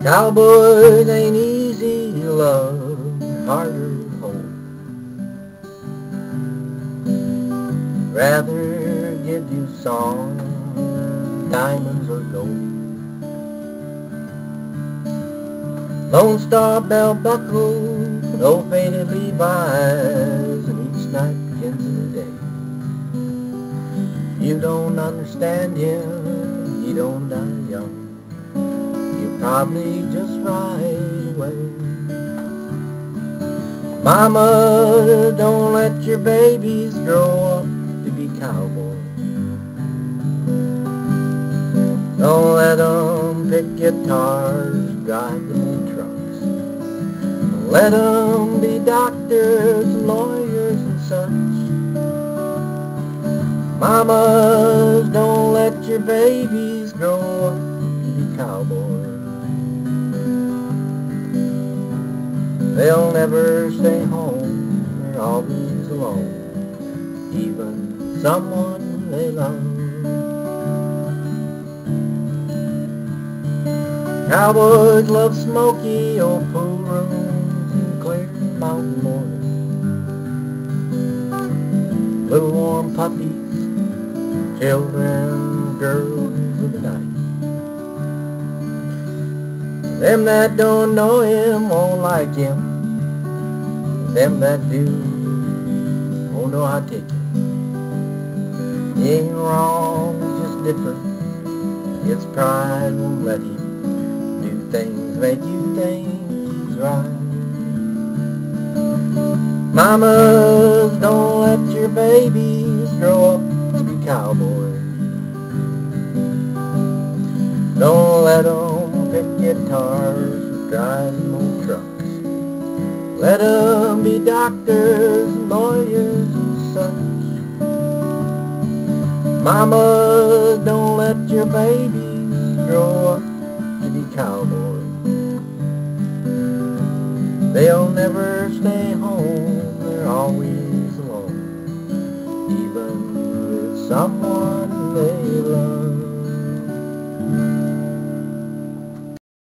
Cowboys ain't easy to love, harder to hold. Rather give you songs, diamonds or gold. Lone Star belt buckle, no faded Levi's, and each night begins a day. You don't understand him, he don't die young. Probably just right away. Mama, don't let your babies grow up to be cowboys. Don't let them pick guitars, drive them trucks. Let them be doctors, lawyers, and such. Mamas, don't let your babies grow up to be cowboys. They'll never stay home, they're always alone, even someone they love. Cowboys love smoky old pool rooms and clear mountain mornings. Little warm puppies, children, girls of the night. Them that don't know him won't like him. Them that do won't know how to take it. He ain't wrong, it's just different. His pride won't let him do things make you think he's right. Mamas, don't let your babies grow up to be cowboys. Don't let them pick guitars, drive old trucks. Let them be doctors, lawyers, and such. Mama, don't let your babies grow up to be cowboys. They'll never stay home, they're always